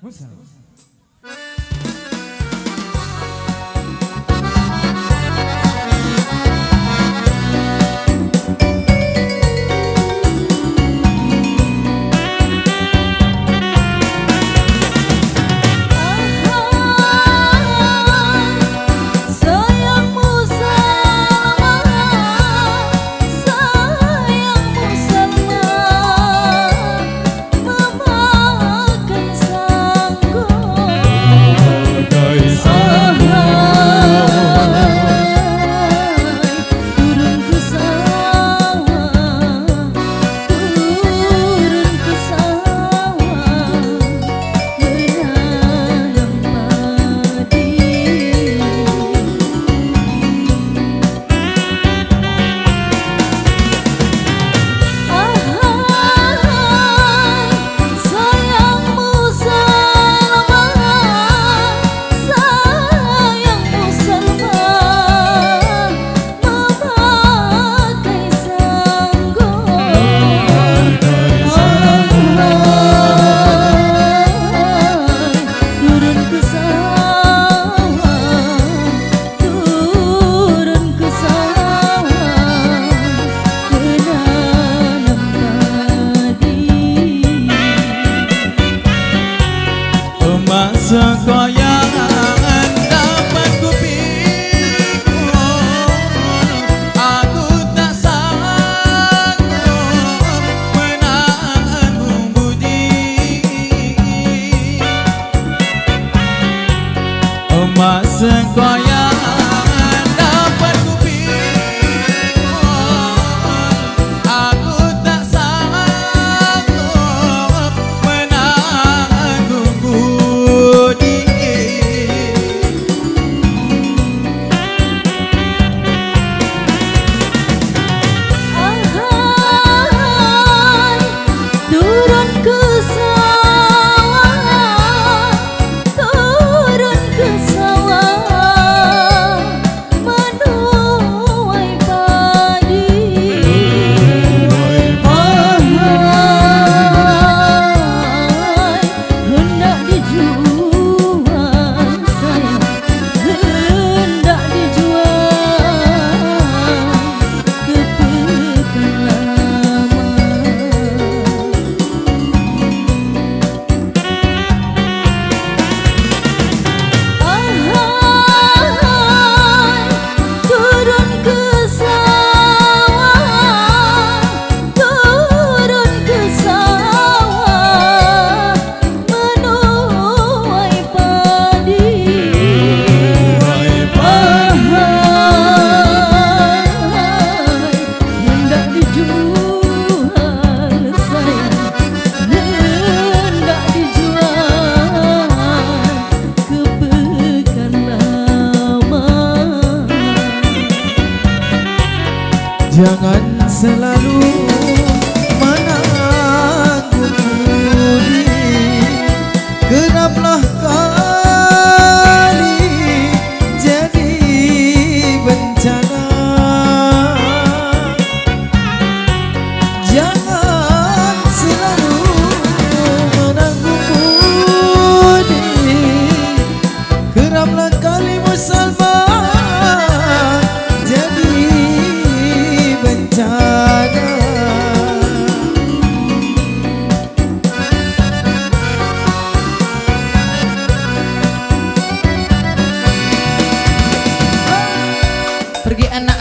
What's that? What's? Santa Jangan selalu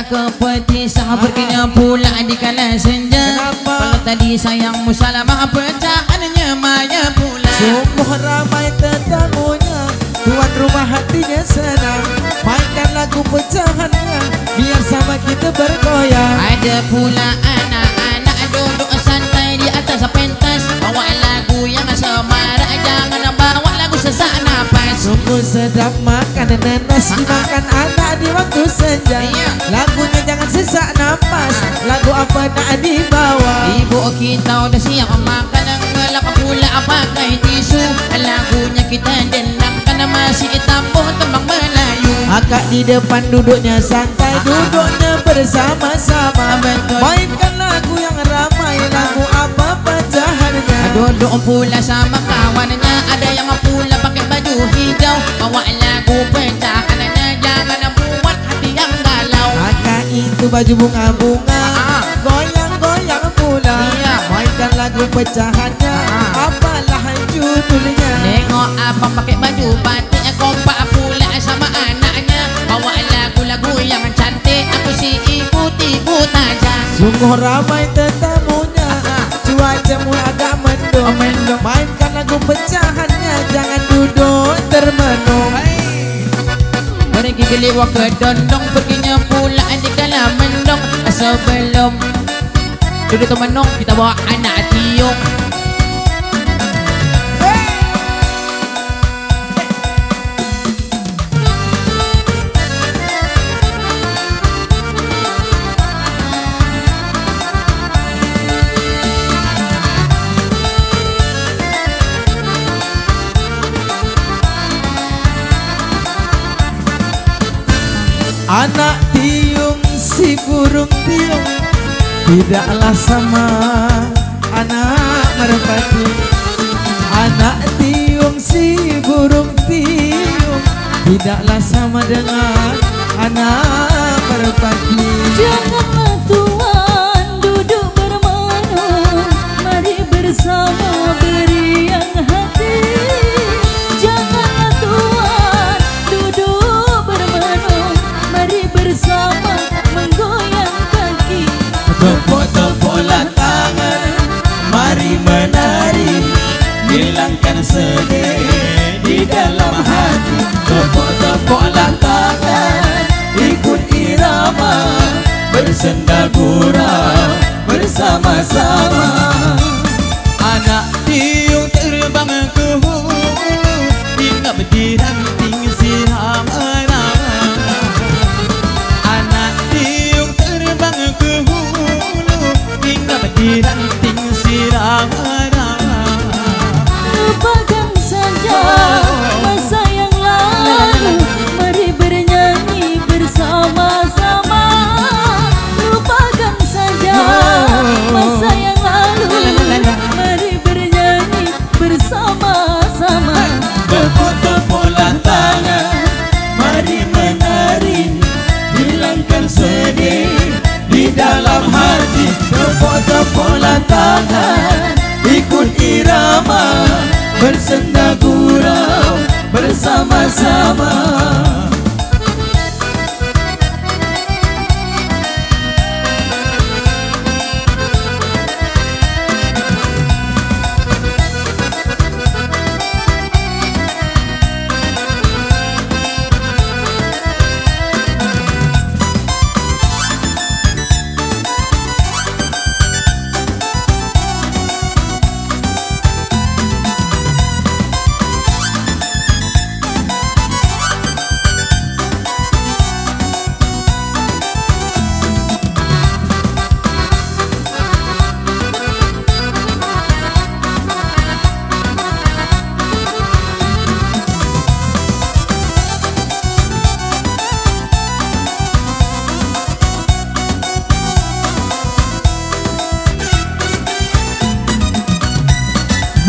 ke peti sah perginya pula di kala senja. Kenapa? Kalau tadi sayangmu salamah pecahannya maya pula. Sungguh ramai tetamunya Tuan rumah hatinya senang. Mainkan lagu pecahannya Biar sama kita bergoyang. Ada pula Sungguh sedap makan nenes Dimakan anak di waktu senja. Lagunya jangan sesak nafas. Lagu apa nak dibawa? Ibu kita udah siap makan Ngelak pula pakai tisu. Lagunya kita denangkan masih tambuh tembang Melayu. Akak di depan duduknya santai Duduknya bersama-sama. Betul. Mainkan lagu yang ramai. Lagu apa pecahannya Duduk pula sama kawannya. Ada yang Anaknya jangan buat hati yang galau. Maka itu baju bunga-bunga. Ah, ah. Goyang-goyang pula. Iya. Mainkan lagu pecahannya. Ah, Apalah judulnya Tengok apa pakai baju batik Kompak pula sama anaknya. Bawa lagu-lagu yang cantik Aku si ibu tibu saja Sungguh ramai tetamunya. Cuaca mulai agak oh, mendung. Mainkan lagu pecah. Pergi geliwa ke dondong Perginya pula di kala mendong Sebelum Duduk temenung Kita bawa anak tiung Anak tiung si burung tiung. Tidaklah sama anak merpati sedih Di dalam hati. Tepuk-tepuklah tangan Ikut irama Bersenda gurau Bersama-sama Bersenda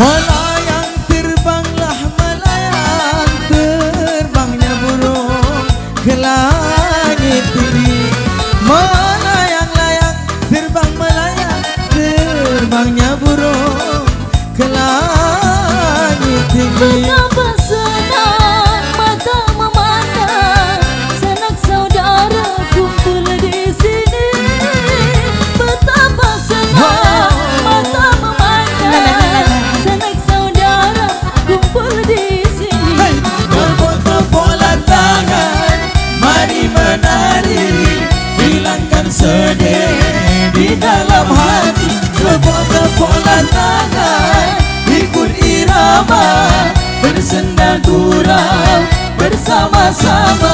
Melayang terbanglah melayang Terbangnya burung ke Bersama-sama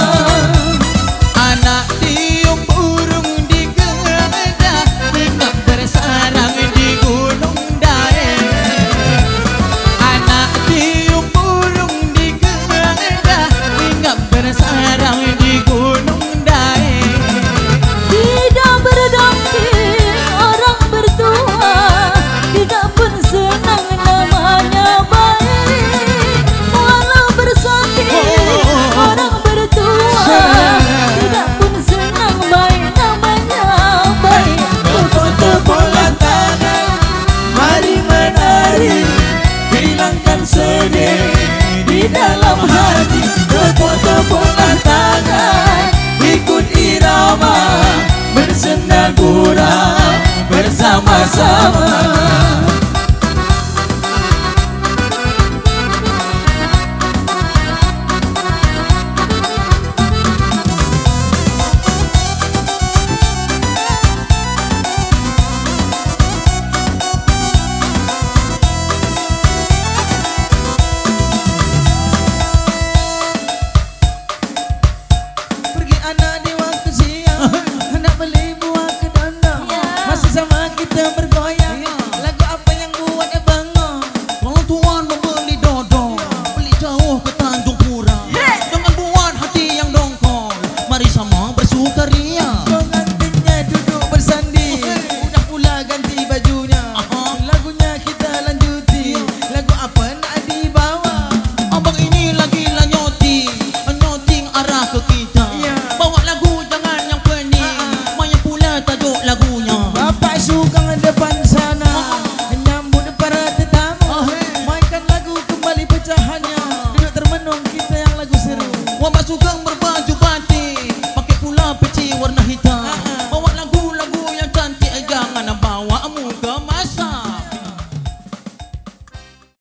dalam hati Tepuk-tepuklah tangan. Ikut irama Bersenandura Bersama-sama